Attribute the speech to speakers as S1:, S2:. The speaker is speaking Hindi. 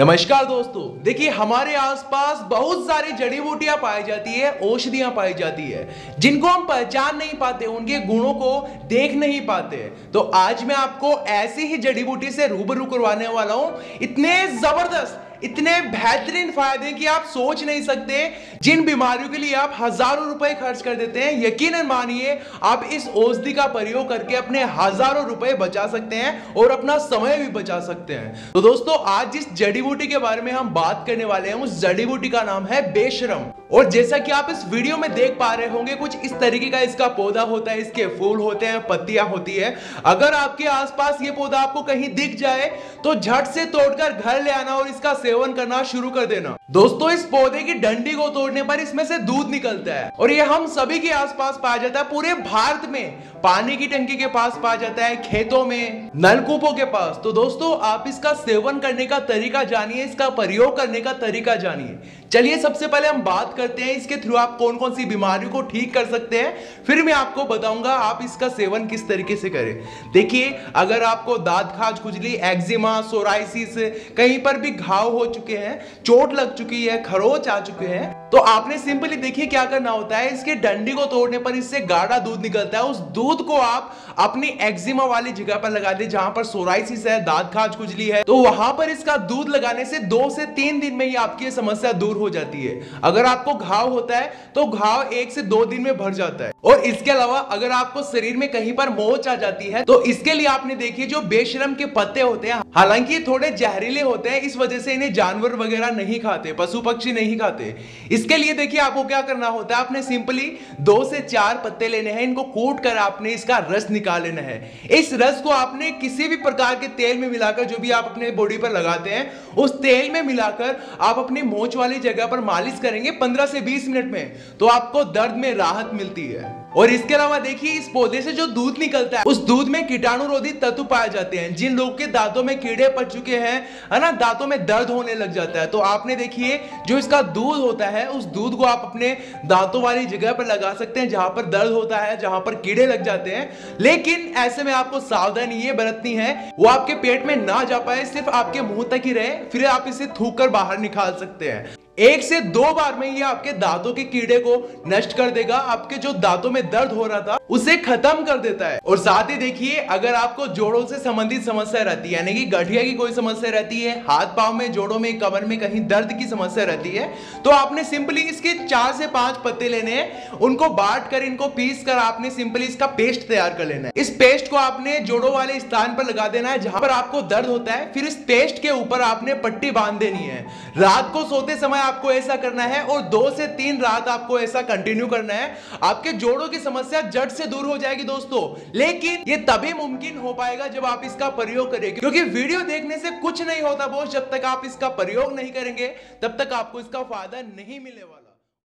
S1: नमस्कार दोस्तों। देखिए, हमारे आसपास बहुत सारी जड़ी बूटियाँ पाई जाती है, औषधियाँ पाई जाती है, जिनको हम पहचान नहीं पाते, उनके गुणों को देख नहीं पाते। तो आज मैं आपको ऐसी ही जड़ी बूटी से रूबरू करवाने वाला हूँ। इतने ज़बरदस्त इतने बेहतरीन फ़ायदे कि आप सोच नहीं सकते। जिन बीमारियों के लिए आप हज़ारों रुपए खर्च कर देते हैं यकीन मानिए, आप इस औषधि का प्रयोग करके अपने हज़ारों रुपए बचा सकते हैं और अपना समय भी बचा सकते हैं। तो दोस्तों, आज जिस जड़ी बूटी के बारे में हम बात करने वाले हैं। उस जड़ी बूटी का नाम है बेशरम। और जैसा कि आप इस वीडियो में देख पा रहे होंगे, कुछ इस तरीके का इसका पौधा होता है, इसके फूल होते हैं, पत्तियाँ होती है। अगर आपके आसपास ये पौधा आपको कहीं दिख जाए तो झट से तोड़कर घर ले आना और इसका सेवन करना शुरू कर देना। दोस्तों, इस पौधे की डंडी को तोड़ने पर इसमें से दूध निकलता है और ये हम सभी के आसपास पाया जाता है। पूरे भारत में पानी की टंकी के पास पाया जाता है, खेतों में, नलकूपों के पास। तो दोस्तों, आप इसका सेवन करने का तरीका जानिए, इसका प्रयोग करने का तरीका जानिए। चलिए, सबसे पहले हम बात करते हैं, इसके थ्रू आप कौन कौन सी बीमारियों को ठीक कर सकते हैं। फिर मैं आपको बताऊँगा, आप इसका सेवन किस तरीके से करें। देखिए, अगर आपको दांत खाज खुजली, एक्जिमा, सोराइसिस, कहीं पर भी घाव हो चुके हैं, चोट लग चुकी है खरोच आ चुके हैं। तो आपने सिंपली देखिए क्या करना होता है, इसके डंडी को तोड़ने पर इससे गाढ़ा दूध निकलता है। उस दूध को आप अपनी एक्जिमा वाली जगह पर लगा दे जहाँ पर सोराइसिस है, दांत खाज खुजली है। तो वहाँ पर इसका दूध लगाने से दो से तीन दिन में ही आपकी समस्या दूर हो जाती है। अगर आपको घाव होता है तो घाव एक से दो दिन में भर जाता है। और इसके अलावा अगर आपको शरीर में कहीं पर मोच आ जाती है तो इसके लिए आपने देखिए जो बेशरम के पत्ते होते हैं, हालाँकि थोड़े जहरीले होते हैं, इस वजह से इन्हें जानवर वगैरह नहीं खाते, पशु पक्षी नहीं खाते। इसके लिए देखिए आपको क्या करना होता है, आपने सिंपली दो से चार पत्ते लेने हैं, इनको कूट कर आपने इसका रस निकाल लेना है। इस रस को आपने किसी भी प्रकार के तेल में मिलाकर, जो भी आप अपने बॉडी पर लगाते हैं, उस तेल में मिलाकर आप अपनी मोच वाली जगह पर मालिश करेंगे पंद्रह से बीस मिनट में तो आपको दर्द में राहत मिलती है। और इसके अलावा देखिए, इस पौधे से जो दूध निकलता है, उस दूध में कीटाणु रोधी तत्व पाए जाते हैं, जिन लोग के दांतों में कीड़े पड़ चुके हैं, है ना, दांतों में दर्द होने लग जाता है। तो आपने देखिए, जो इसका दूध होता है, उस दूध को आप अपने दांतों वाली जगह पर लगा सकते हैं, जहाँ पर दर्द होता है, जहाँ पर कीड़े लग जाते हैं। लेकिन ऐसे में आपको सावधानी ये बरतनी है, वो आपके पेट में ना जा पाए, सिर्फ़ आपके मुँह तक ही रहे, फिर आप इसे थूक कर बाहर निकाल सकते हैं। एक से दो बार में ये आपके दांतों के कीड़े को नष्ट कर देगा, आपके जो दांतों में दर्द हो रहा था, उसे खत्म कर देता है। और साथ ही देखिए, अगर आपको जोड़ों से संबंधित समस्या रहती है, यानी कि गठिया की कोई समस्या रहती है, हाथ पाँव में, जोड़ों में, कमर में कहीं दर्द की समस्या रहती है तो आपने सिंपली इसके चार से पाँच पत्ते लेने हैं, उनको बांट कर, इनको पीस कर आपने सिंपली इसका पेस्ट तैयार कर लेना है। इस पेस्ट को आपने जोड़ों वाले स्थान पर लगा देना है, जहाँ पर आपको दर्द होता है, फिर इस पेस्ट के ऊपर आपने पट्टी बाँध देनी है। रात को सोते समय आपको ऐसा करना है और दो से तीन रात आपको ऐसा कंटिन्यू करना है। आपके जोड़ों की समस्या जट से दूर हो जाएगी दोस्तों। लेकिन ये तभी मुमकिन हो पाएगा जब आप इसका प्रयोग करेंगे क्योंकि वीडियो देखने से कुछ नहीं होता बोस जब तक आप इसका प्रयोग नहीं करेंगे, तब तक आपको इसका फ़ायदा नहीं मिलेगा